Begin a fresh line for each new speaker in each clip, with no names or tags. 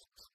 you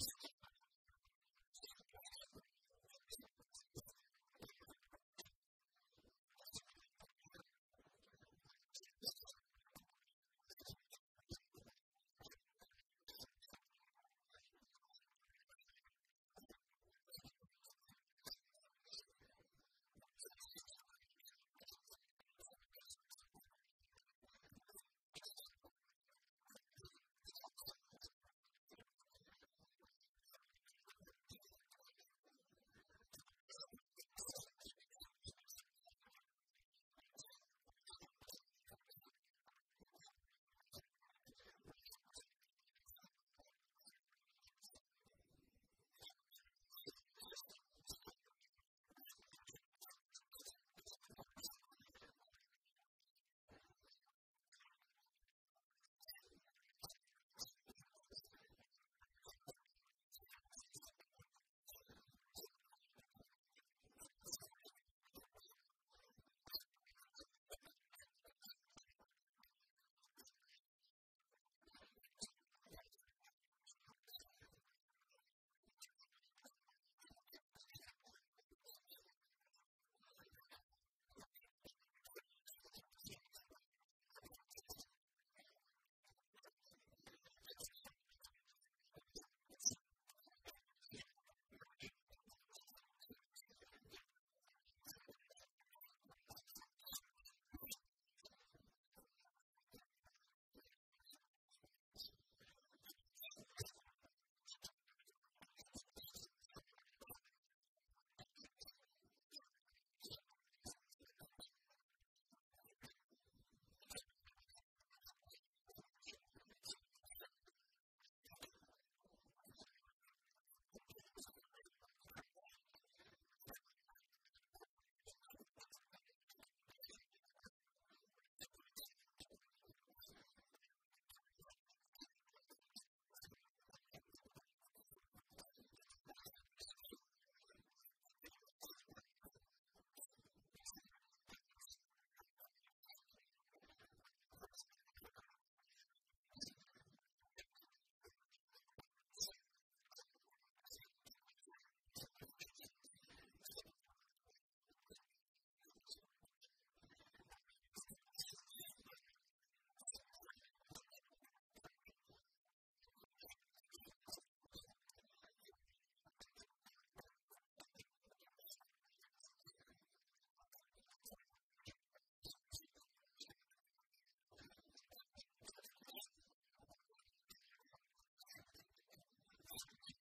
Thank you. Thank you.